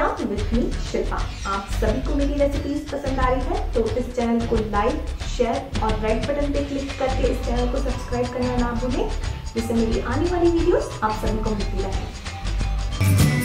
India with me Shilpa? आप सभी को मेरी रेसिपीज़ पसंद आ रही है तो इस चैनल को लाइक शेयर और रेड बटन पे क्लिक करके इस चैनल को सब्सक्राइब करना ना भूलें। जिससे मेरी आने वाली वीडियोस आप सभी को मिलती रहे।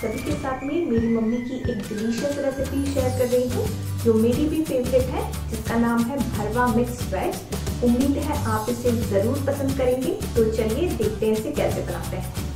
सभी के साथ में मेरी मम्मी की एक डिलीशियस रेसिपी शेयर कर रही हूँ, जो मेरी भी फेवरेट है, जिसका नाम है भरवा मिक्स वेज उम्मीद है आप इसे ज़रूर पसंद करेंगे। तो चलिए देखते हैं इसे कैसे बनाते हैं।